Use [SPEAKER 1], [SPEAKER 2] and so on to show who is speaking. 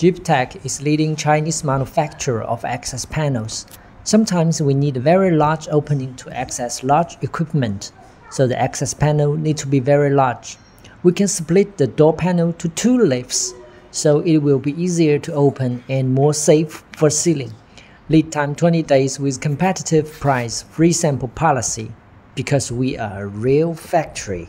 [SPEAKER 1] Gyptek is leading Chinese manufacturer of access panels. Sometimes we need a very large opening to access large equipment, so the access panel needs to be very large. We can split the door panel to two lifts, so it will be easier to open and more safe for ceiling. Lead time 20 days with competitive price, free sample policy, because we are a real factory.